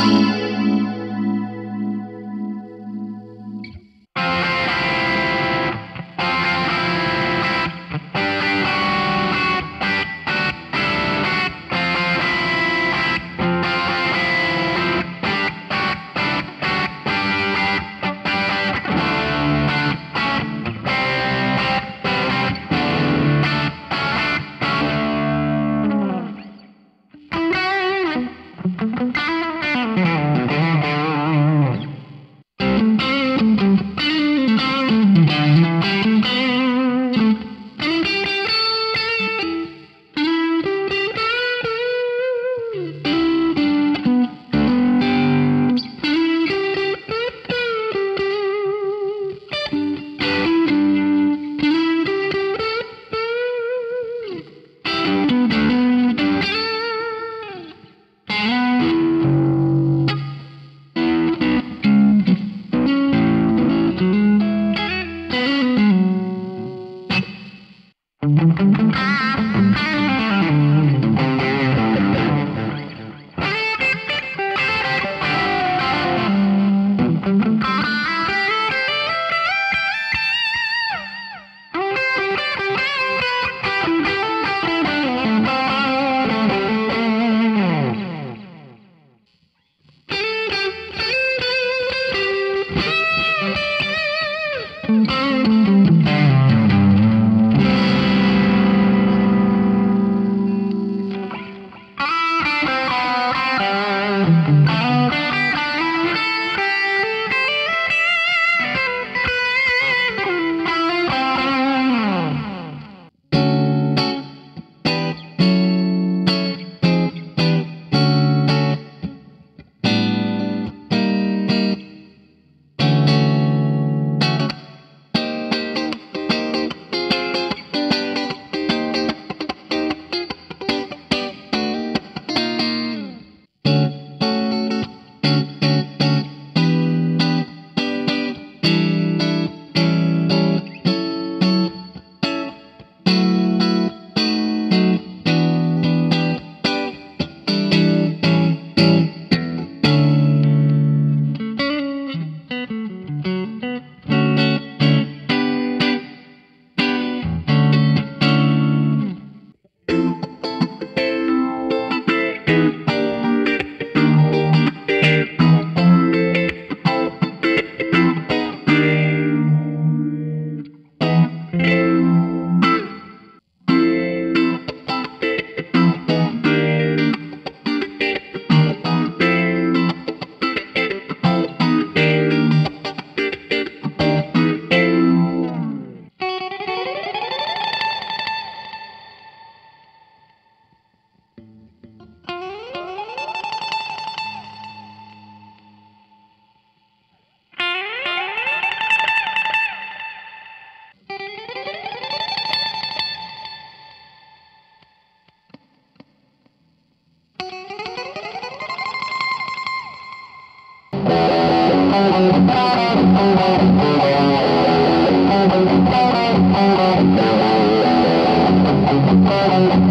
Thank you.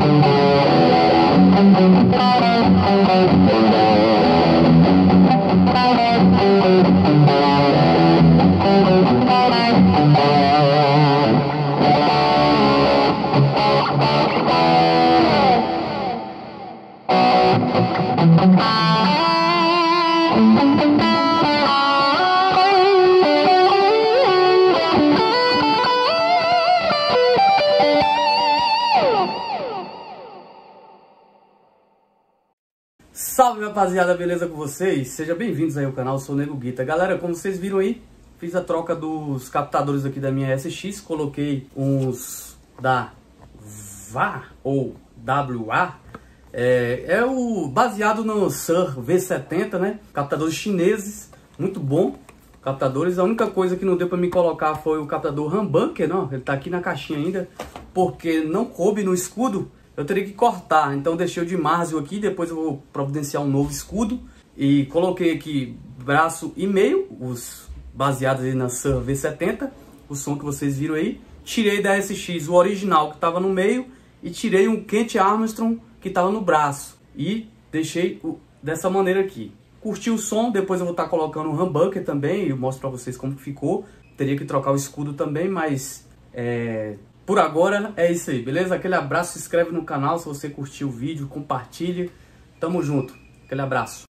Thank you. Salve rapaziada, beleza com vocês? Sejam bem-vindos aí ao canal, eu sou o Nego Guita. Galera, como vocês viram aí, fiz a troca dos captadores aqui da minha SX, coloquei uns da VA ou WA, é, é o baseado no Sur V70, né? Captadores chineses, muito bom. Captadores, a única coisa que não deu para me colocar foi o captador Humbucker, não, ele tá aqui na caixinha ainda, porque não coube no escudo eu teria que cortar. Então deixei o de Marzio aqui, depois eu vou providenciar um novo escudo. E coloquei aqui braço e meio, os baseados na Sun V70, o som que vocês viram aí. Tirei da SX o original que estava no meio e tirei um Kent Armstrong que estava no braço. E deixei o, dessa maneira aqui. Curti o som, depois eu vou estar tá colocando um humbucker também, eu mostro para vocês como ficou. Teria que trocar o escudo também, mas é, por agora é isso aí, beleza? Aquele abraço, se inscreve no canal se você curtiu o vídeo, compartilhe. Tamo junto. Aquele abraço.